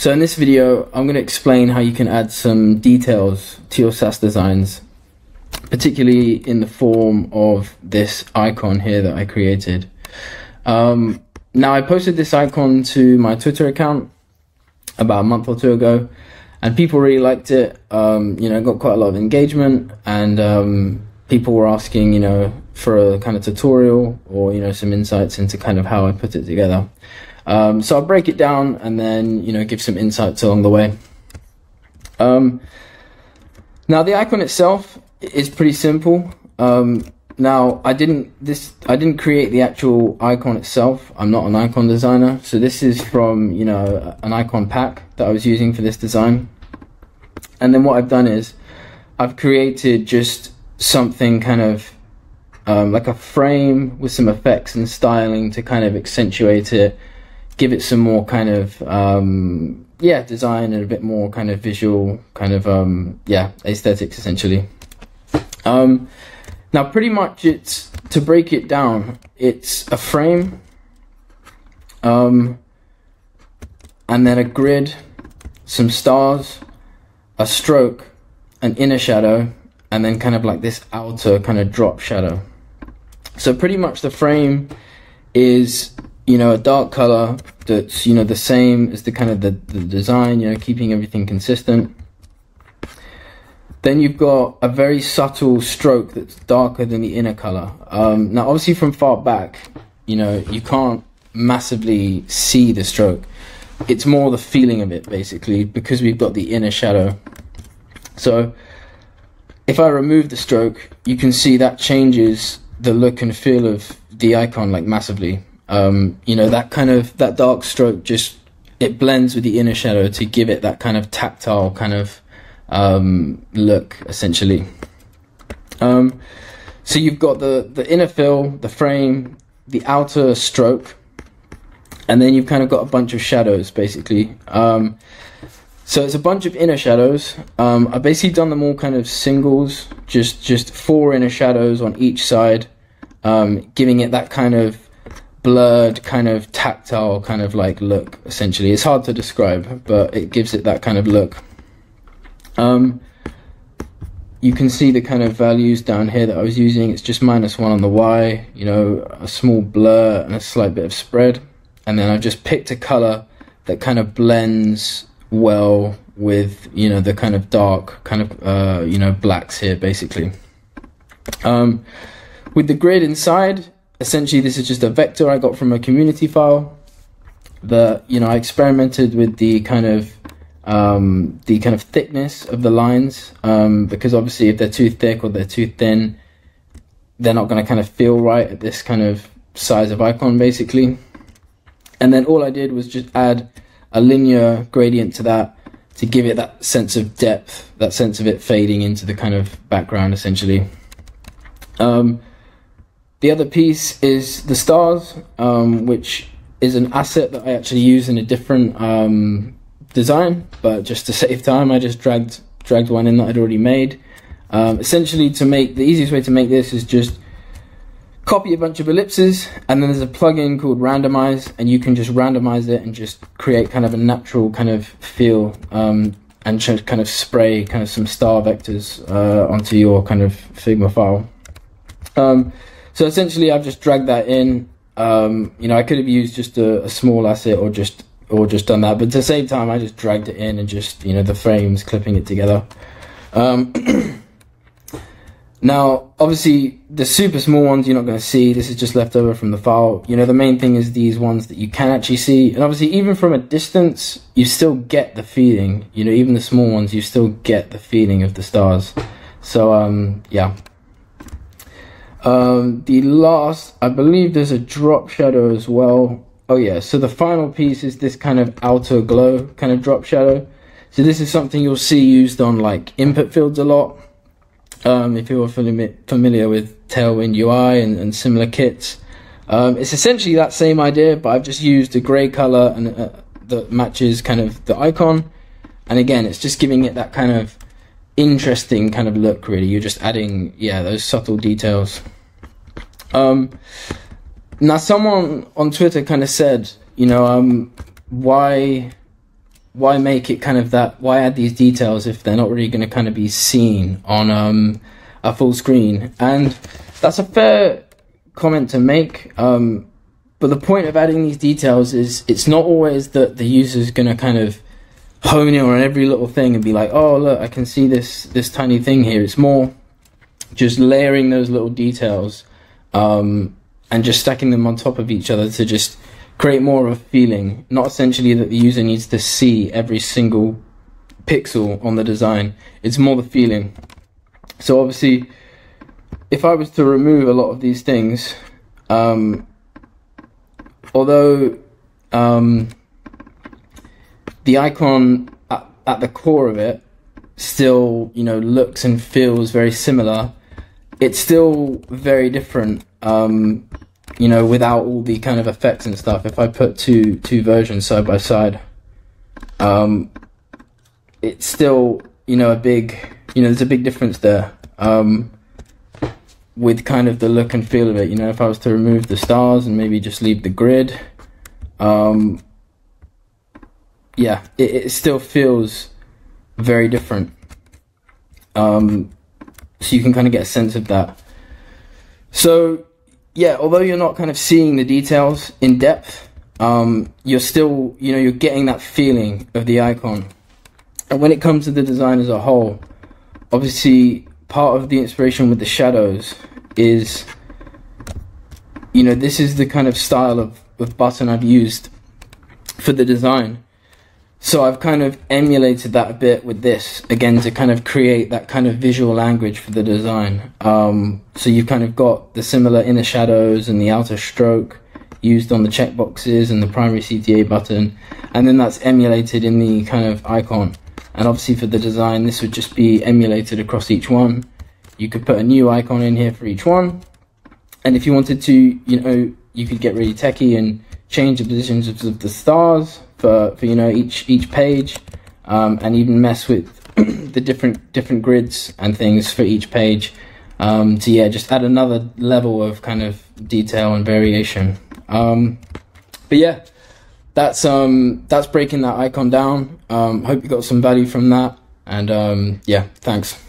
So in this video, I'm going to explain how you can add some details to your SaaS designs, particularly in the form of this icon here that I created. Um, now I posted this icon to my Twitter account about a month or two ago, and people really liked it. Um, you know, got quite a lot of engagement, and um, people were asking, you know, for a kind of tutorial or you know some insights into kind of how I put it together. Um, so I'll break it down and then, you know, give some insights along the way. Um, now the icon itself is pretty simple. Um, now I didn't this I didn't create the actual icon itself. I'm not an icon designer, so this is from you know an icon pack that I was using for this design. And then what I've done is I've created just something kind of um, like a frame with some effects and styling to kind of accentuate it give it some more kind of um, yeah design and a bit more kind of visual kind of um, yeah aesthetics essentially. Um, now, pretty much it's to break it down. It's a frame, um, and then a grid, some stars, a stroke, an inner shadow, and then kind of like this outer kind of drop shadow. So pretty much the frame is you know, a dark color that's, you know, the same as the kind of the, the design, you know, keeping everything consistent. Then you've got a very subtle stroke that's darker than the inner color. Um, now, obviously from far back, you know, you can't massively see the stroke. It's more the feeling of it, basically, because we've got the inner shadow. So, if I remove the stroke, you can see that changes the look and feel of the icon, like, massively. Um, you know, that kind of, that dark stroke just, it blends with the inner shadow to give it that kind of tactile kind of um, look, essentially. Um, so you've got the, the inner fill, the frame, the outer stroke, and then you've kind of got a bunch of shadows, basically. Um, so it's a bunch of inner shadows. Um, I've basically done them all kind of singles, just just four inner shadows on each side, um, giving it that kind of blurred kind of tactile kind of like look essentially. It's hard to describe but it gives it that kind of look. Um, you can see the kind of values down here that I was using. It's just minus one on the Y you know a small blur and a slight bit of spread. And then I've just picked a color that kind of blends well with you know the kind of dark kind of uh, you know blacks here basically. Um, with the grid inside essentially this is just a vector I got from a community file that you know I experimented with the kind of um, the kind of thickness of the lines um, because obviously if they're too thick or they're too thin they're not going to kind of feel right at this kind of size of icon basically. And then all I did was just add a linear gradient to that to give it that sense of depth that sense of it fading into the kind of background essentially. Um, the other piece is the stars, um, which is an asset that I actually use in a different um, design, but just to save time, I just dragged dragged one in that I'd already made. Um, essentially, to make the easiest way to make this is just copy a bunch of ellipses, and then there's a plugin called Randomize, and you can just randomize it and just create kind of a natural kind of feel um, and kind of spray kind of some star vectors uh, onto your kind of Figma file. Um, so essentially, I've just dragged that in. Um, you know, I could have used just a, a, small asset or just or just done that, but at the same time, I just dragged it in and just you know the frames, clipping it together. Um, now, obviously, the super small ones you're not going to see. This is just left over from the file. You know, the main thing is these ones that you can actually see, and obviously, even from a distance, you still get the feeling. You know, even the small ones, you still get the feeling of the stars. So, um, yeah, um, the last, I believe there's a drop shadow as well. Oh yeah, so the final piece is this kind of outer glow kind of drop shadow. So this is something you'll see used on like input fields a lot. Um, if you're familiar with Tailwind UI and, and similar kits. Um, it's essentially that same idea, but I've just used a gray color and uh, that matches kind of the icon. And again, it's just giving it that kind of interesting kind of look really you're just adding yeah those subtle details um now someone on twitter kind of said you know um why why make it kind of that? Why add these details if they're not really going to kind of be seen on um, a full screen? And that's a fair comment to make. Um, but the point of adding these details is it's not always that the user is going to kind of hone in on every little thing and be like, oh look, I can see this this tiny thing here. It's more just layering those little details um, and just stacking them on top of each other to just create more of a feeling. Not essentially that the user needs to see every single pixel on the design. It's more the feeling. So obviously, if I was to remove a lot of these things, um, although um, the icon at, at the core of it still, you know, looks and feels very similar, it's still very different. Um, you know, without all the kind of effects and stuff. If I put two two versions side by side, um, it's still you know a big you know there's a big difference there. Um, with kind of the look and feel of it, you know, if I was to remove the stars and maybe just leave the grid, um, yeah, it, it still feels very different. Um, so you can kind of get a sense of that. So yeah, although you're not kind of seeing the details in depth, um, you're still, you know, you're getting that feeling of the icon. And when it comes to the design as a whole, obviously part of the inspiration with the shadows is, you know, this is the kind of style of, of button I've used for the design. So I've kind of emulated that a bit with this again to kind of create that kind of visual language for the design. Um, so you've kind of got the similar inner shadows and the outer stroke used on the checkboxes and the primary CTA button, and then that's emulated in the kind of icon. And obviously for the design, this would just be emulated across each one. You could put a new icon in here for each one. And if you wanted to, you know, you could get really techie and change the positions of the stars for, for you know each each page, um, and even mess with the different different grids and things for each page. Um, to yeah, just add another level of kind of detail and variation. Um, but yeah, that's um that's breaking that icon down. Um, hope you got some value from that, and um, yeah, thanks.